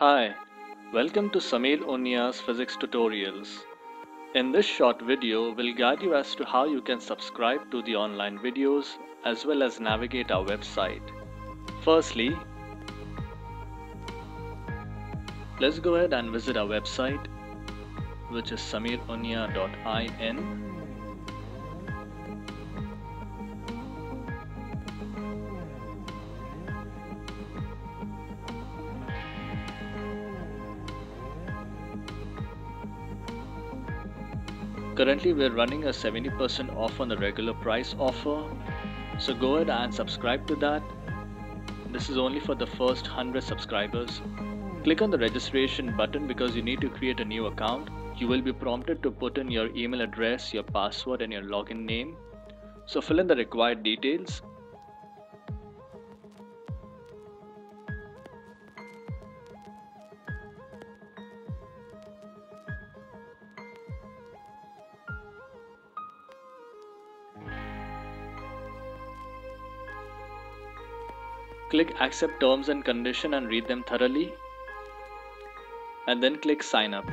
Hi, welcome to Sameer Unia's physics tutorials. In this short video, we'll guide you as to how you can subscribe to the online videos as well as navigate our website. Firstly, let's go ahead and visit our website which is sameerunia.in Currently we're running a 70% off on the regular price offer. So go ahead and subscribe to that. This is only for the first 100 subscribers. Click on the registration button because you need to create a new account. You will be prompted to put in your email address, your password and your login name. So fill in the required details Click accept terms and condition and read them thoroughly and then click sign up.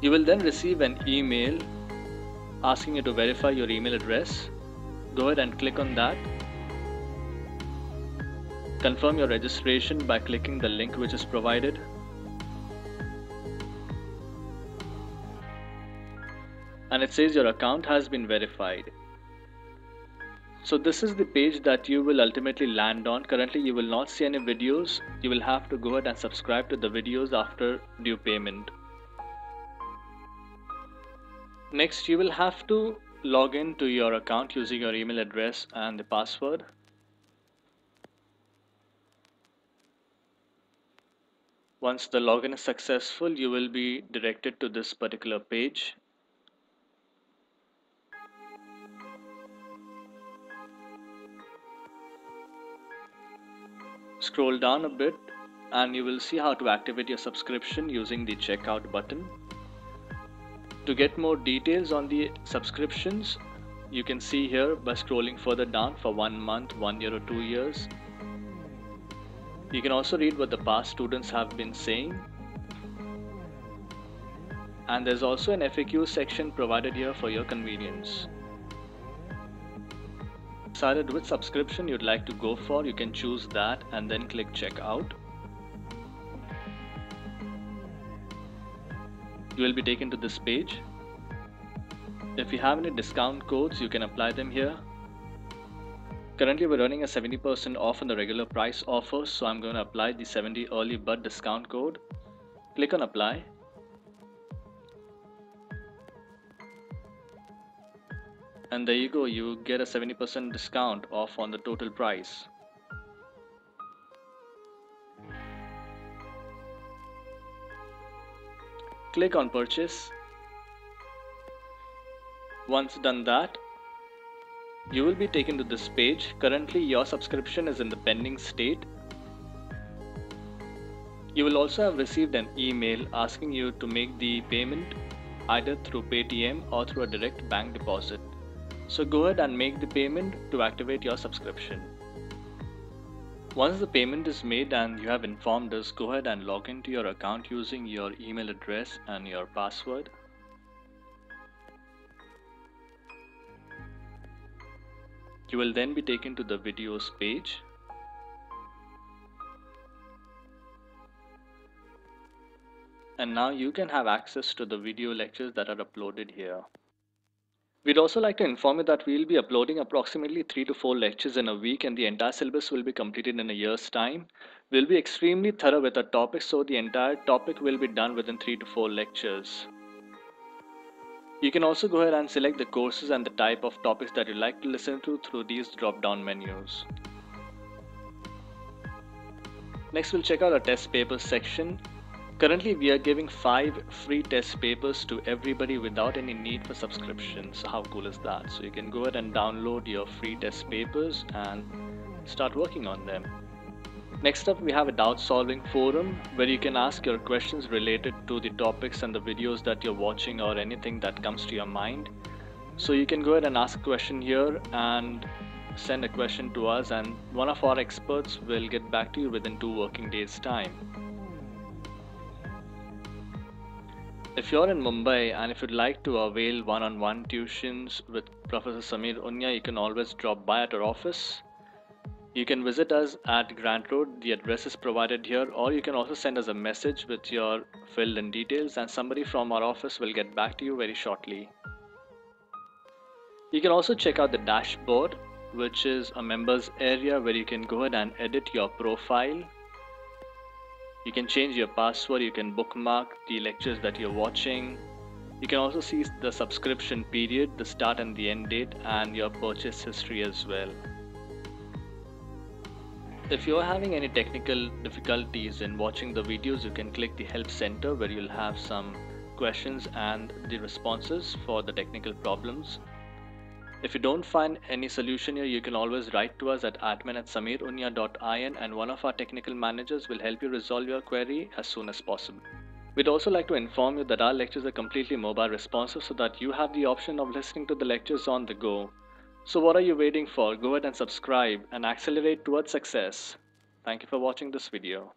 You will then receive an email asking you to verify your email address. Go ahead and click on that. Confirm your registration by clicking the link which is provided. And it says your account has been verified. So this is the page that you will ultimately land on. Currently you will not see any videos. You will have to go ahead and subscribe to the videos after due payment. Next you will have to log in to your account using your email address and the password. Once the login is successful, you will be directed to this particular page Scroll down a bit and you will see how to activate your subscription using the checkout button. To get more details on the subscriptions, you can see here by scrolling further down for one month, one year or two years. You can also read what the past students have been saying. And there's also an FAQ section provided here for your convenience decided which subscription you'd like to go for, you can choose that and then click checkout. You will be taken to this page. If you have any discount codes, you can apply them here. Currently, we're running a 70% off on the regular price offer, so I'm going to apply the 70 early bird discount code. Click on apply. And there you go you get a 70% discount off on the total price. Click on purchase. Once done that you will be taken to this page. Currently your subscription is in the pending state. You will also have received an email asking you to make the payment either through Paytm or through a direct bank deposit so go ahead and make the payment to activate your subscription. Once the payment is made and you have informed us, go ahead and log into your account using your email address and your password. You will then be taken to the videos page. And now you can have access to the video lectures that are uploaded here. We'd also like to inform you that we'll be uploading approximately 3 to 4 lectures in a week and the entire syllabus will be completed in a year's time. We'll be extremely thorough with our topics so the entire topic will be done within 3 to 4 lectures. You can also go ahead and select the courses and the type of topics that you'd like to listen to through these drop down menus. Next we'll check out our test papers section. Currently, we are giving 5 free test papers to everybody without any need for subscription. So how cool is that? So you can go ahead and download your free test papers and start working on them. Next up, we have a doubt solving forum where you can ask your questions related to the topics and the videos that you're watching or anything that comes to your mind. So you can go ahead and ask a question here and send a question to us and one of our experts will get back to you within two working days time. If you're in Mumbai and if you'd like to avail one-on-one tuitions with Professor Sameer Unia, you can always drop by at our office. You can visit us at Grant Road, the address is provided here, or you can also send us a message with your filled in details and somebody from our office will get back to you very shortly. You can also check out the dashboard, which is a members area where you can go ahead and edit your profile you can change your password, you can bookmark the lectures that you're watching. You can also see the subscription period, the start and the end date, and your purchase history as well. If you're having any technical difficulties in watching the videos, you can click the help center where you'll have some questions and the responses for the technical problems. If you don't find any solution here, you can always write to us at admin at sameerunia.in and one of our technical managers will help you resolve your query as soon as possible. We'd also like to inform you that our lectures are completely mobile responsive so that you have the option of listening to the lectures on the go. So what are you waiting for? Go ahead and subscribe and accelerate towards success. Thank you for watching this video.